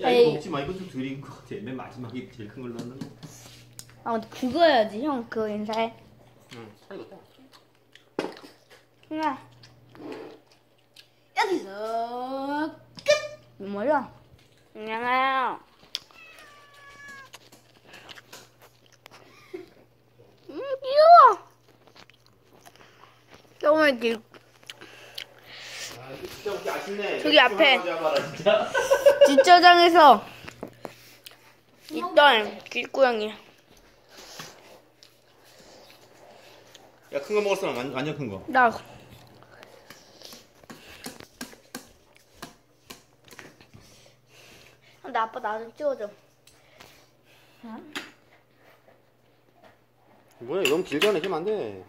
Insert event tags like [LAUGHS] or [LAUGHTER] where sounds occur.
야 에이. 이거 먹지 마. 이거 좀 드린 것 같아. 맨 마지막에 제일 큰 걸로 넣는 거. 아 근데 그거 해야지 형 그거 인사해 응. 살겠다. 하나 여기서 이거 뭐야 안녕하세요 음 귀여워 너무 길아 이거 진짜 웃기 아쉽네. 저기 앞에. [LAUGHS] 뒷저장에서 있던 길고양이 야 큰 거 먹을 사람 완- 완전 큰 거. 나 근데 아빠 나 좀 찍어줘 뭐야 너무 길게 하네. 하면 안 돼.